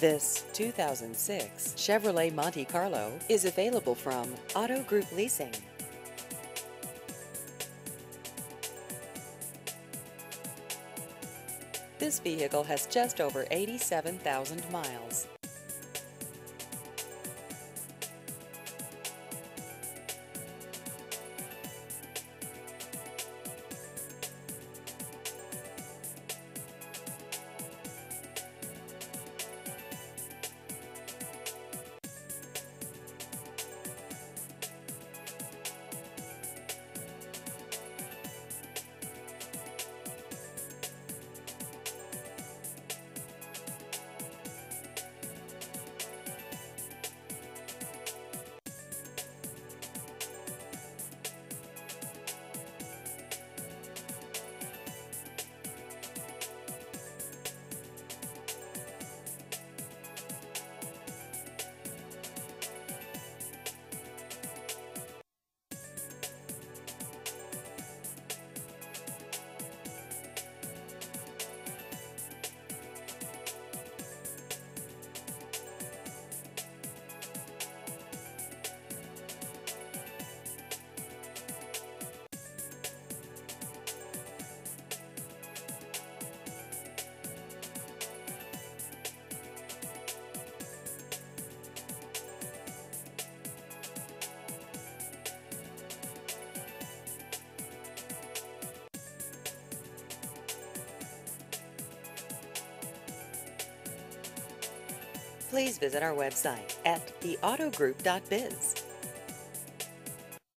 This 2006 Chevrolet Monte Carlo is available from Auto Group Leasing. This vehicle has just over 87,000 miles. Please visit our website at theautogroup.biz.